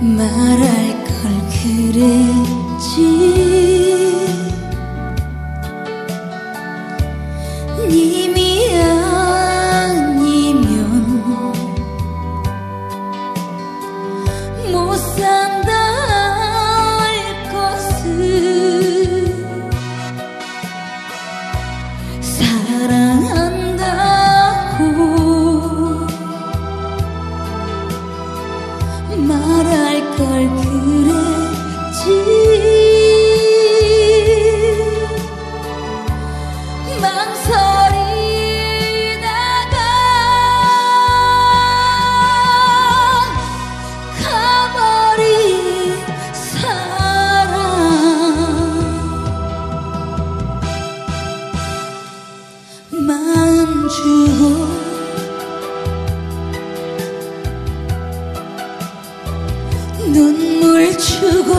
말할 걸 그랬지. 님이 아니면 못 산다 할 것을 사랑한다고 말할 널 그랬지. 망설이다가 가버린 사랑. 마음 주고 눈물 주고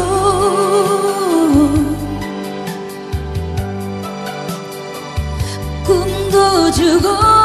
꿈도 주고